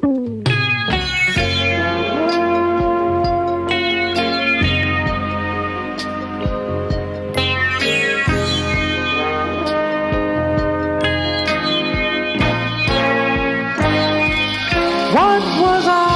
What was I?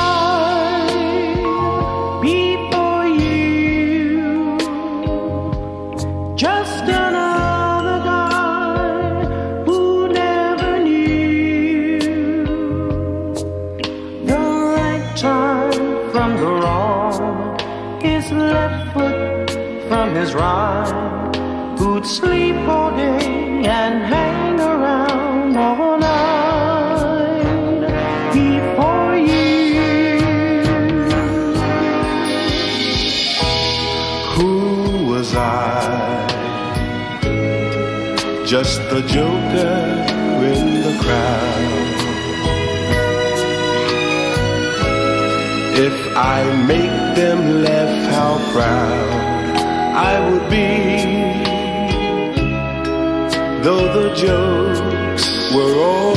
is right. Who'd sleep all day and hang around all night before you? Who was I? Just the joker in the crowd. If I make them laugh, how proud. jokes were all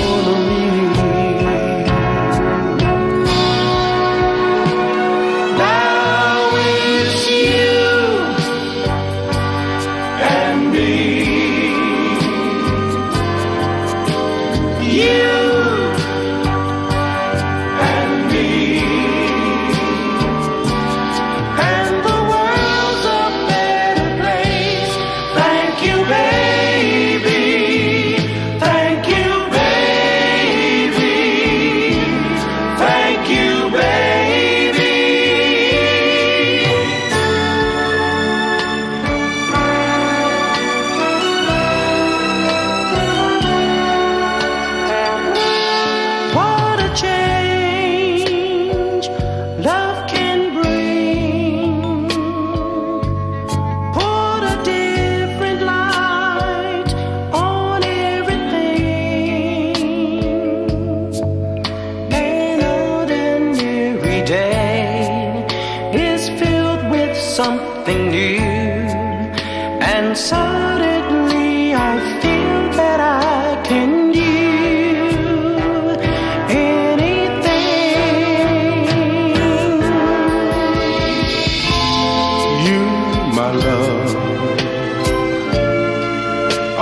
And suddenly I feel that I can do anything. You, my love,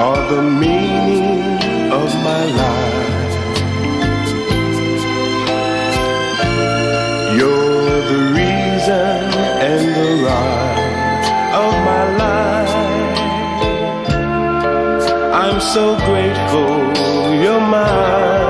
are the meaning of my life. I'm so grateful you're mine.